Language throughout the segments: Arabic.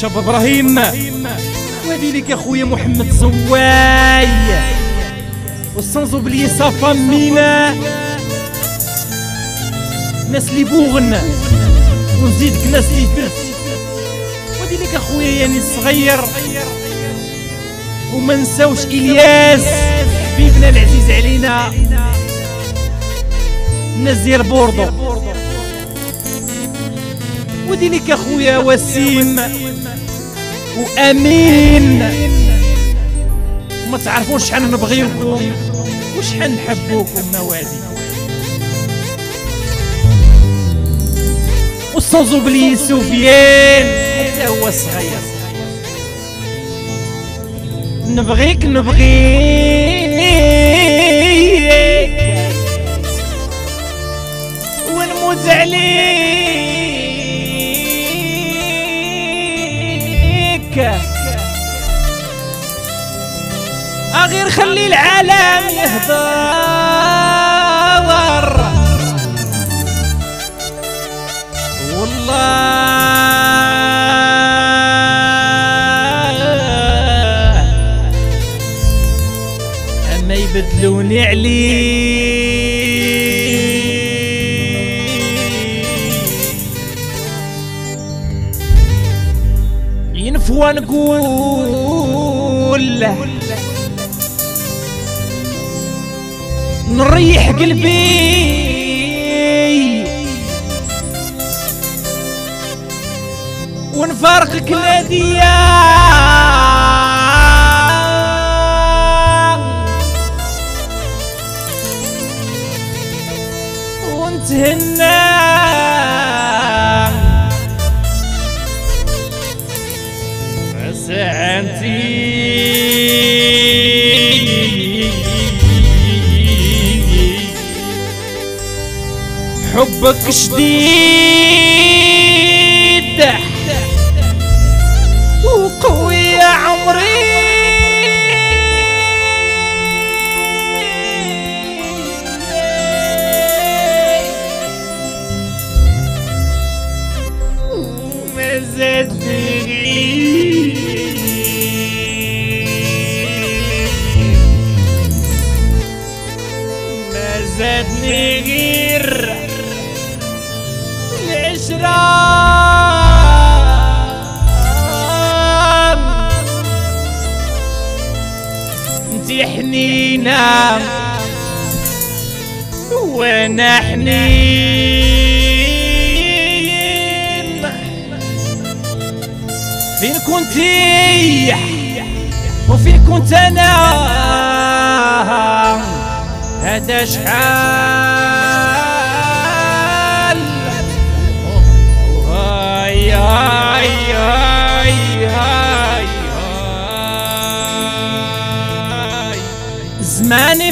الشاب إبراهيم. وهذه لك اخويا محمد زواي. والسانزو بلي صافا مينا ناس اللي بوغن. ونزيدك ناس اللي فرت وهذه لك اخويا يعني الصغير وما نساوش إلياس. حبيبنا العزيز علينا. الناس ديال بوردو. ودي لك اخويا وسيم وأمين. وما تعرفوش شحال نبغيوكم وشحال نحبوكم موادي وصوزو بلي سفيان هذا هو الصغير نبغيك نبغيك. ونموت عليك. أغير خلي العالم يهدر. والله أما يبدلوني عليه ينفوا نقول له نريح قلبي. ونفارقك ناديا حبك شديد؟ وقوي يا عمري. زادني انتي حنينة وأنا حنين فين كنتي وفين كنت أنا هذا شحال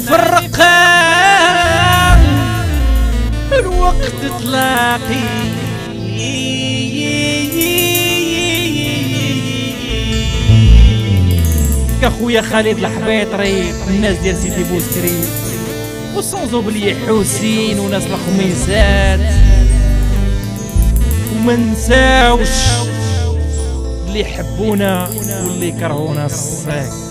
الرقام الوقت تلاقي. كأخويا خالد الحبيطري الناس ديال سيدي بوسكري. وسونزو بلي حسين وناس الخميسات. وما نساوش اللي يحبونا واللي يكرهونا الصاك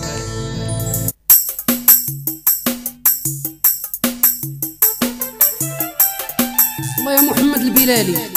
regularly.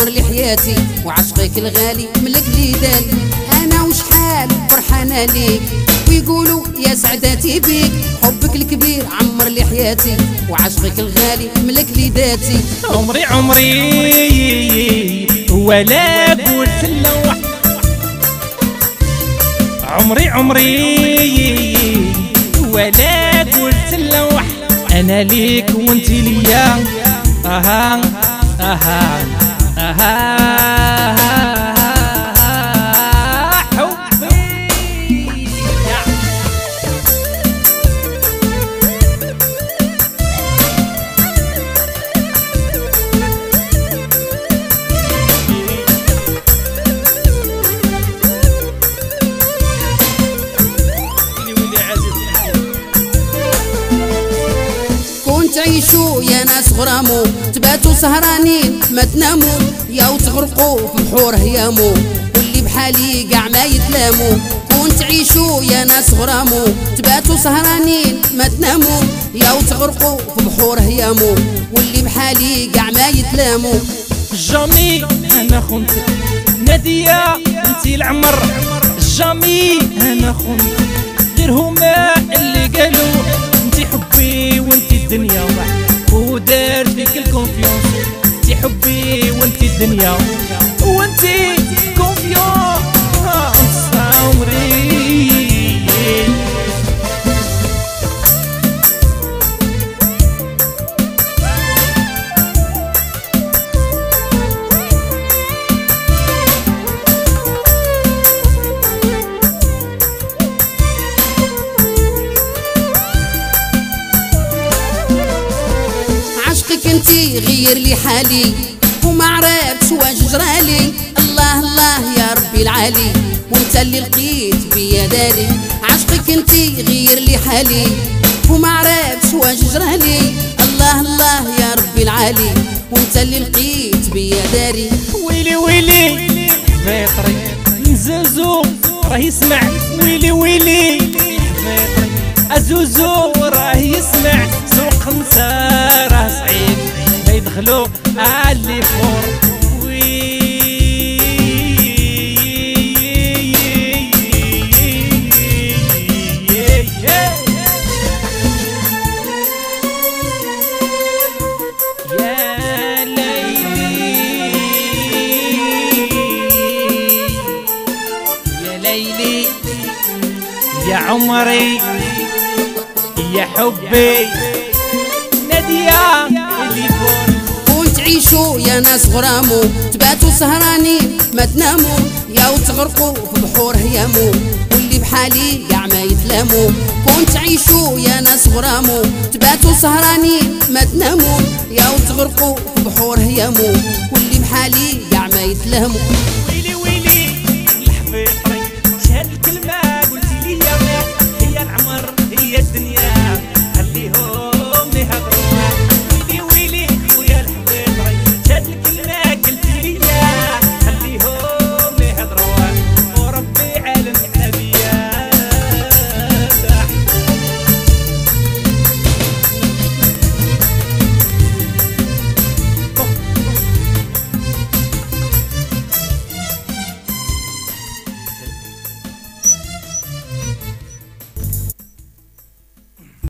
عمر لي حياتي وعشقك الغالي ملك لي دالي أنا وشحال فرحانة ليك؟ ويقولوا يا سعداتي بيك. حبك الكبير عمر لي حياتي وعشقك الغالي ملك لي داتي عمري عمري ولا قلت اللوح. عمري عمري ولا قلت اللوح. أنا ليك وأنت ليا. أها أها. أها حبي تعيشوا يا ناس غرامو. تباتوا سهرانين ما تناموا. يا وتغرقوا في بحور هيامو. واللي بحالي قاع ما يتلاموا كون تعيشوا يا ناس غرامو. تباتوا سهرانين ما تناموا يا وتغرقوا في بحور هيامو. واللي بحالي قاع ما يتلاموا جامي أنا خنتك نادية انتي العمر. جامي أنا خنتك غير هما اللي قالوا أنتي حبي وأنتي الدنيا. ودار فيك ال confiance. انتي حبي وانتي الدنيا. وانتي confiance عمري. عشقك انتي غير لي حالي. وما عرفتش واش جرالي. الله الله يا ربي العالي. وانت اللي لقيت بيا داري. عشقك انتي غير لي حالي. وما عرفتش واش جرالي. الله الله يا ربي العالي. وانت اللي لقيت بيا داري. ويلي ويلي. فيطري زوزو راه يسمع. ويلي ويلي. فيطري أزوزو. راه يسمع. سوق خمسة راه صعيب. يدخلوا علي فور يا عمري يا حبي. يا ناس غرامو تباتوا سهرانين ما تناموا يا وتغرقوا في بحور هيامو. واللي بحالي قاع ما يتلاموا كون تعيشوا يا ناس غرامو تباتوا سهرانين ما تناموا يا وتغرقوا في بحور هيامو. واللي بحالي قاع ما يتلاموا